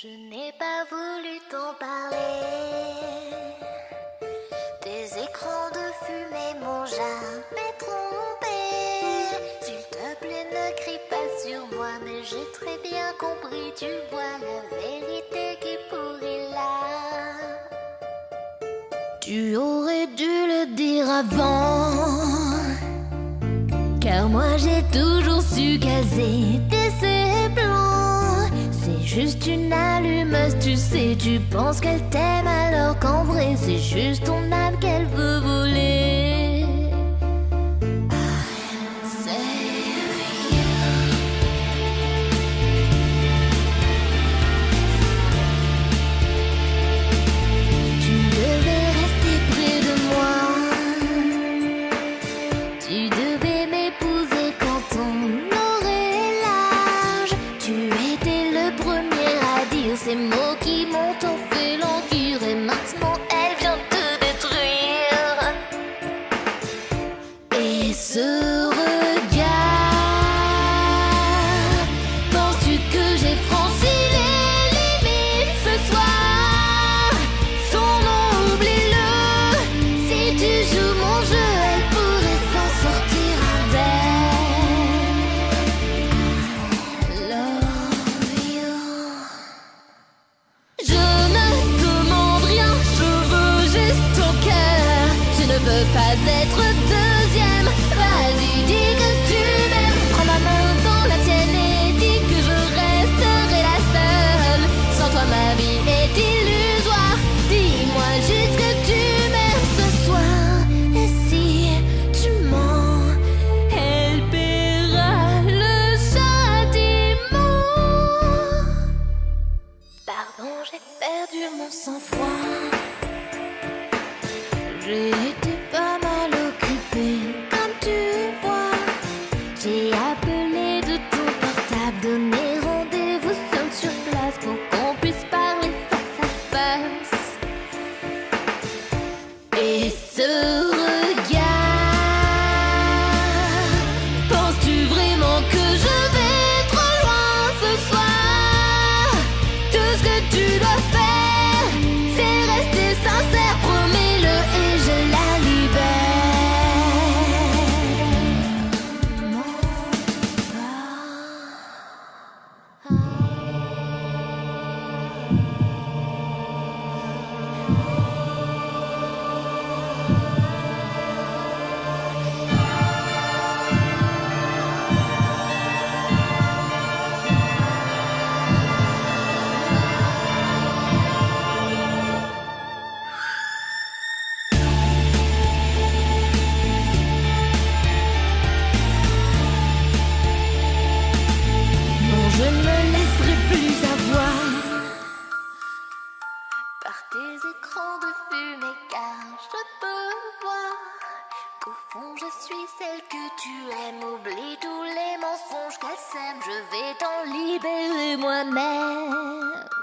Je n'ai pas voulu t'en parler. Tes écrans de fumée m'ont jamais trompé. S'il te plaît, ne crie pas sur moi, mais j'ai très bien compris. Tu vois la vérité qui pourrit là. Tu aurais dû le dire avant. Car moi j'ai toujours su caser tes plans. C'est juste une tu sais. Tu penses qu'elle t'aime alors qu'en vrai c'est juste ton âme qu'elle veut voler. Pas être deuxième. Vas-y, dis que tu m'aimes. Prends ma main dans la tienne et dis que je resterai la seule. Sans toi, ma vie est illusoire. Dis-moi juste que tu m'aimes ce soir. Et si tu mens, elle paiera le châtiment. Pardon, j'ai perdu mon sang-froid. J'ai je suis celle que tu aimes. Oublie tous les mensonges qu'elle sème, je vais t'en libérer moi-même.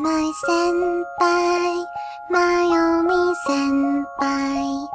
my 先輩、まよみ先輩、